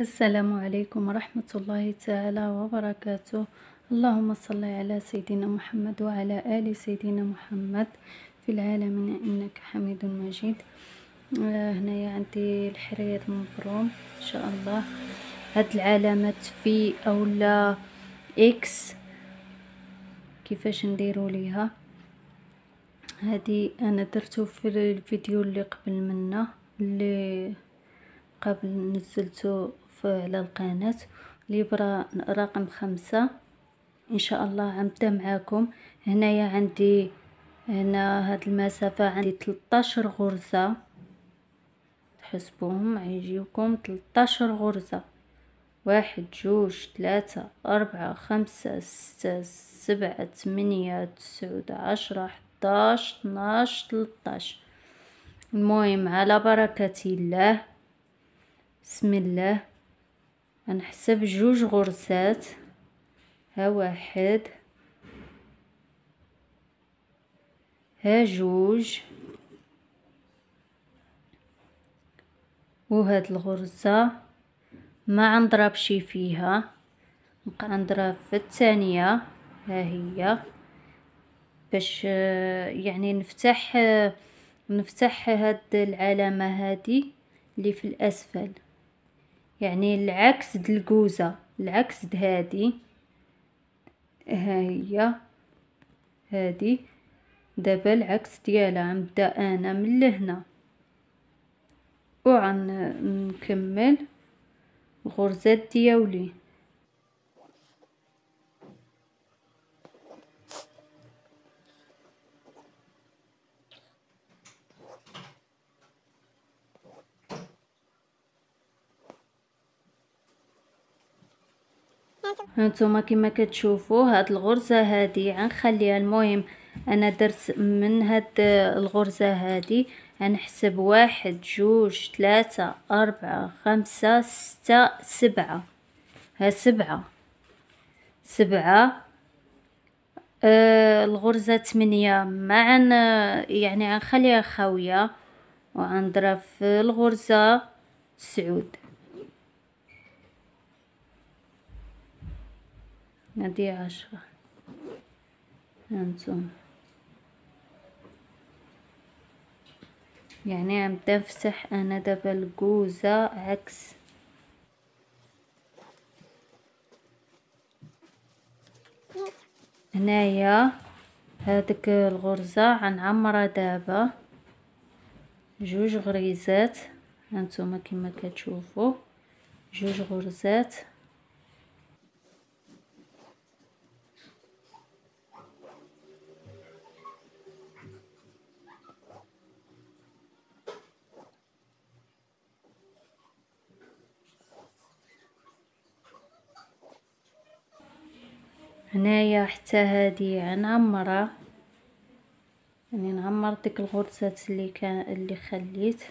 السلام عليكم ورحمة الله تعالى وبركاته. اللهم صل على سيدنا محمد وعلى آل سيدنا محمد في العالمين. إنك حميد مجيد. آه هنايا عندي الحرير المبروم. إن شاء الله. هاد العلامات في أو لا إكس كيفاش نديرو ليها. هادي أنا درتو في الفيديو اللي قبل منا اللي قبل نزلته على القناة ليبرا رقم خمسة. إن شاء الله غنبدا معاكم. هنايا عندي هنا هاد المسافة عندي تلطاشر غرزة. تحسبوهم يجيوكم تلطاشر غرزة. واحد جوج ثلاثة أربعة خمسة ستة سبعة ثمانية تسعود عشرة حداش اثناش تلطاش. المهم على بركة الله. بسم الله. غنحسب جوج غرزات. ها واحد. ها جوج. وهاد الغرزة ما غنضربش فيها. نبقى نضرب في الثانية. ها هي. باش يعني نفتح نفتح هاد العلامة هادي اللي في الأسفل. يعني العكس د الكوزة العكس د هادي. ها هي هادي. دابا العكس ديالها غنبدا أنا من لهنا. وغنكمل الغرزات ديالي. هانتوما كما كتشوفوا هاد الغرزة هادي غنخليها المهم أنا درت من هاد الغرزة هادي غنحسب واحد جوج ثلاثة أربعة خمسة ستة سبعة. ها سبعة. سبعة. آه الغرزة ثمانية مع يعني غنخليها خاوية وغنضرب في الغرزة تسعود هادي عشرة. هانتوما يعني عم نفتح أنا دابا الكوزة عكس. هنايا هاديك الغرزة غنعمرها دابا جوج غريزات. هانتوما كما كتشوفوا. جوج غرزات. هنايا حتى هادي غنعمرها يعني نعمر ديك الغرزات اللي كان اللي خليت.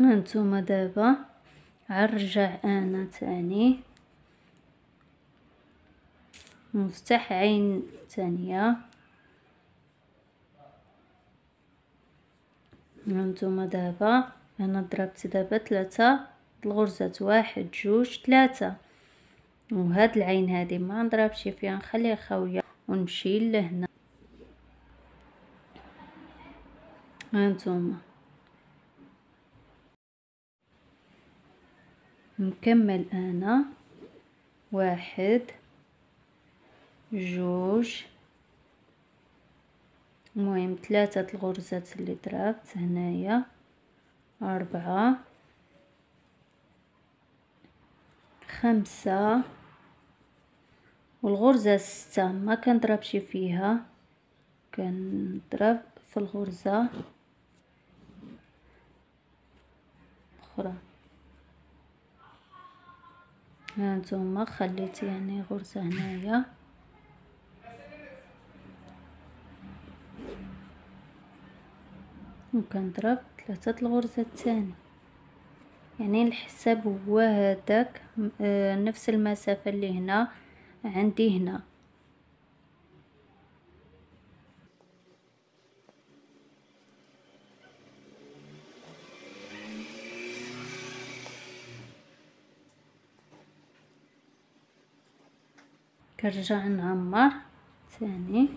هانتوما دابا. عرجع أنا تاني. نفتح عين تانية هانتوما دابا. أنا ضربت دابا ثلاثة. الغرزات واحد جوج ثلاثة. وهاد العين هادي ما نضربش فيها. نخليها خاوية ونمشي لهنا. هانتوما نكمل أنا. واحد. جوج. المهم ثلاثة الغرزات اللي ضربت هنايا. أربعة. خمسة. والغرزة ستة ما كنضربش فيها. كنضرب في الغرزة الأخرى. هانتوما خليت يعني غرزة هنايا. وكنضرب ثلاثة الغرزة الثانية يعني الحساب هو هذاك آه، نفس المسافة اللي هنا عندي هنا. كنرجع نعمر. ثاني.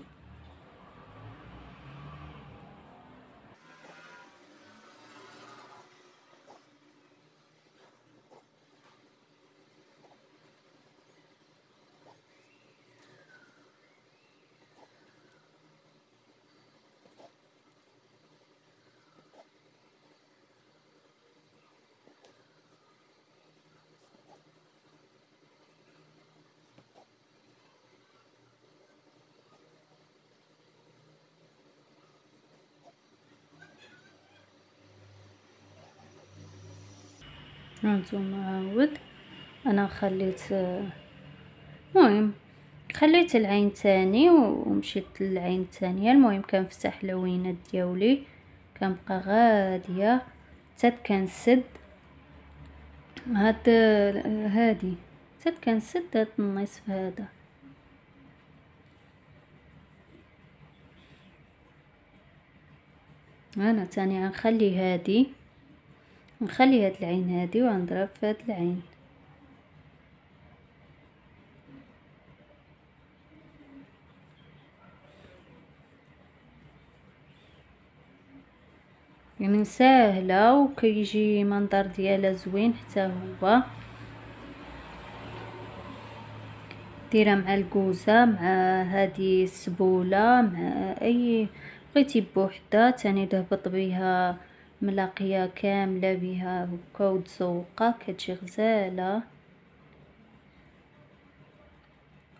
هانتوما عاود. أنا خليت المهم خليت العين تاني ومشيت للعين الثانية المهم كنفتح العوينات ديالي. كنبقى غادية. حتى كنسد هاد هادي. حتى كنسد هاد النصف هذا. أنا تاني غنخلي هادي. نخلي هاد العين هادي وغنضرب في هاد العين. يعني ساهلة وكيجي منظر ديالها زوين حتى هو. ديرها مع الكوزه مع هذه السبولة مع أي بغيتي بوحدة تاني تهبط بها ملاقية كاملة بها هكا وتزوقه كتجي غزاله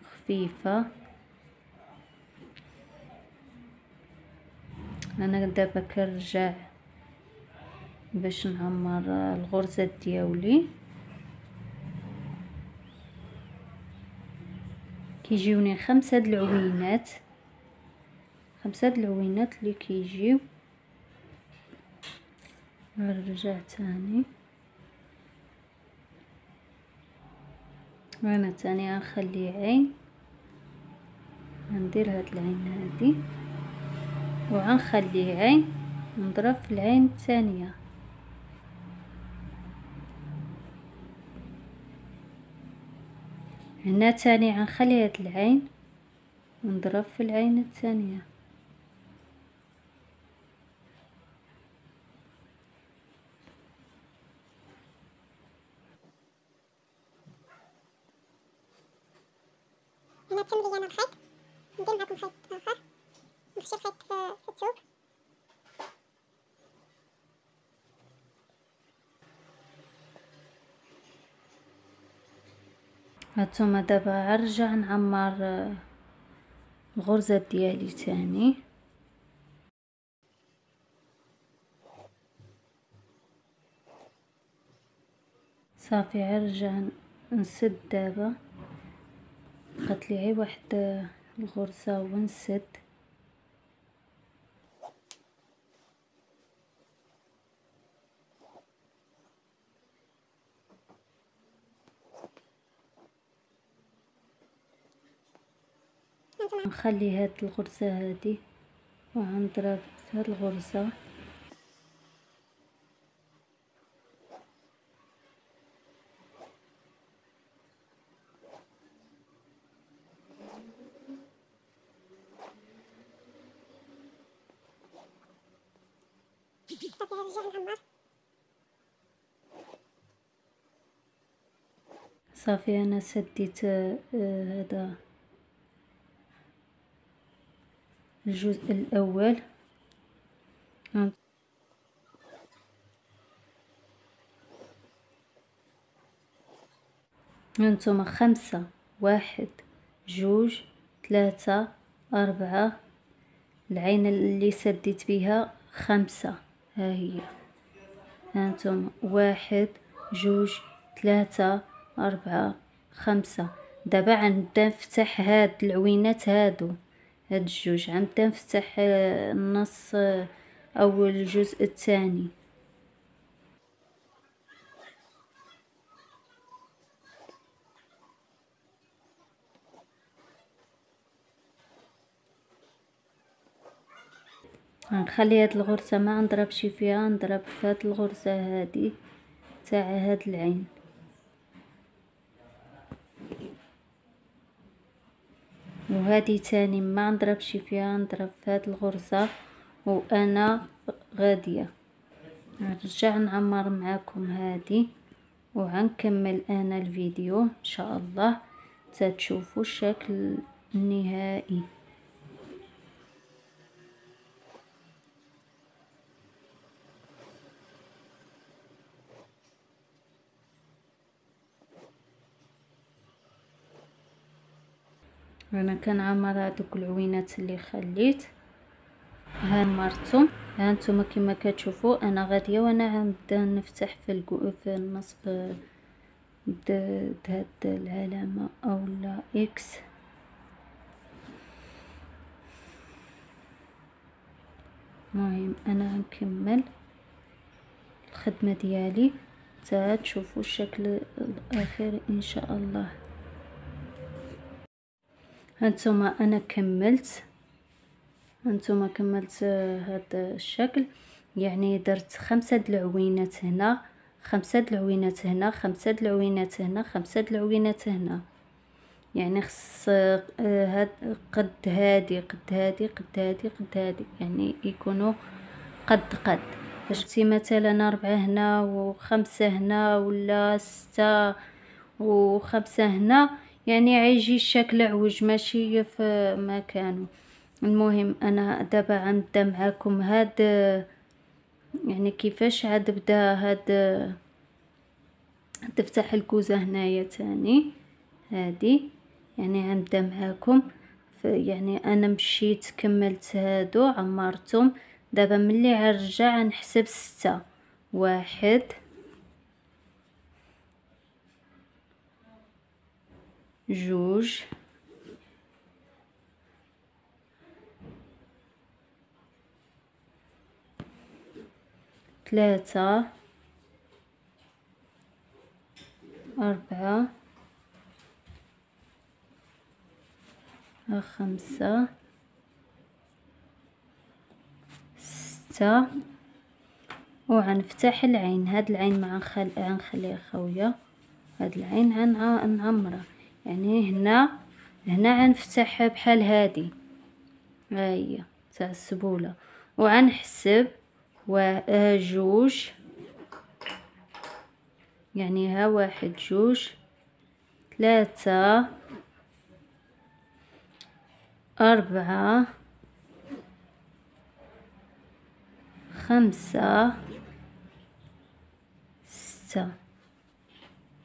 خفيفة. أنا دابا كنرجع باش نعمر الغرزة ديالي. كيجيوني خمسة د العوينات خمسة د العوينات اللي كيجيو. نرجع تاني. وأنا تاني غنخلي عين. ندير هاد العين هادي. وغنخلي عين. نضرب في العين الثانية هنا تاني غنخلي هاد العين. ونضرب في العين الثانية لي أنا الخيط ندير معكم خيط آخر. نخشي الخيط في الثوب هانتوما دابا غنرجع نعمر الغرزة ديالي تاني. صافي غنرجع نسد دابا. بقات لي غير واحد الغرزة ونسد نخلي هاد الغرزة هادي وغنضرب في هاد صافي أنا سديت آه، هذا الجزء الأول. هانتوما خمسة واحد جوج ثلاثة أربعة. العين اللي سديت بها خمسة. ها هي. هانتوما واحد جوج ثلاثة أربعة خمسة. دابا غنبدا نفتح هاد العوينات هادو. هاد الجوج غنبدا نفتح النص آه، أو الجزء الثاني. نخلي هاد الغرزة ما نضربش فيها نضرب في هاد الغرزة هادي تاع هاد العين. وهذه تاني ما نضربش فيها نضرب في هاد الغرزة وأنا غادية. نرجع نعمر معاكم هادي وعنكمل أنا الفيديو إن شاء الله. تتشوفوا الشكل النهائي. أنا كنعمر هذوك العوينات اللي خليت. ها مرتم ها نتوما كما كتشوفوا أنا غادية وأنا نبدا نفتح في الكو في النصب بهاد العلامة اولا إكس. المهم أنا نكمل. الخدمة ديالي. حتى تشوفوا الشكل الاخير إن شاء الله. هانتوما أنا كملت. هانتوما كملت هذا الشكل. يعني درت خمسة العوينات هنا خمسة العوينات هنا خمسة العوينات هنا خمسة العوينات هنا. يعني خص هاد قد هادي قد هادي قد هادي قد هادي. يعني يكونوا قد قد. شفتي مثلا أربعة هنا وخمسة هنا ولا ستة وخمسة هنا يعني عيجي الشكل عوج ماشي في مكانه. المهم أنا دابا غنبدا معاكم هاد يعني كيفاش عاد بدا هاد تفتح الكوزة هنايا تاني هادي. يعني غنبدا معاكم يعني أنا مشيت كملت هادو عمرتهم. دابا ملي غنرجع نحسب ستة واحد جوج ثلاثة أربعة خمسة ستة. وغنفتح العين هاد العين ما غنخليها خاوية هاد العين غنعمرها يعني هنا هنا غنفتحها بحال هادي. ها هي تاع السبولة. وغنحسب جوج يعني ها واحد جوج ثلاثة أربعة خمسة ستة.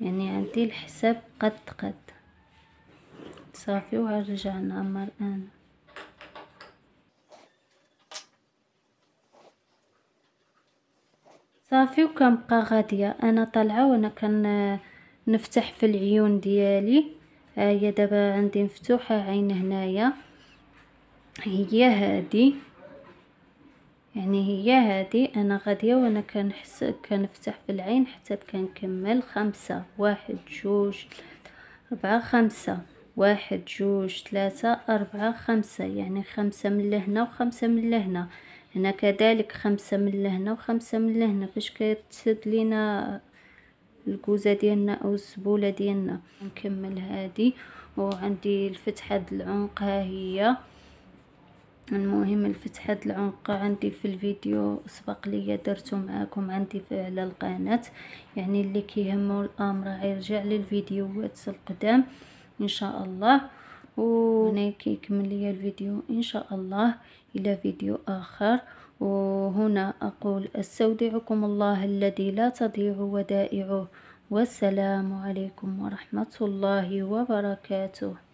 يعني عندي الحساب قد قد. صافي وغنرجع نعمر أنا صافي وكنبقى غادية؟ أنا طالعة وأنا كان نفتح في العيون ديالي. هي دابا عندي مفتوحة عين هنايا. هي هادي. يعني هي هادي. أنا غادية وأنا كنحس كنفتح في العين حتى كنكمل خمسة واحد جوج أربعة خمسة. واحد جوج ثلاثة أربعة خمسة. يعني خمسة من لهنا وخمسة من لهنا. هنا كذلك خمسة من لهنا وخمسة من لهنا. فاش كتسد لينا الكوزة ديالنا أو السبولة ديالنا؟ نكمل هادي. وعندي الفتحة د العنق ها هي. المهم الفتحة د العنق عندي في الفيديو سبق ليا درتو معاكم عندي في على القناة. يعني اللي كيهمو الأمر يرجع للفيديوهات القدام. إن شاء الله. وهنا كيكمل لي الفيديو إن شاء الله إلى فيديو آخر. وهنا أقول أستودعكم الله الذي لا تضيع ودائعه. والسلام عليكم ورحمة الله وبركاته.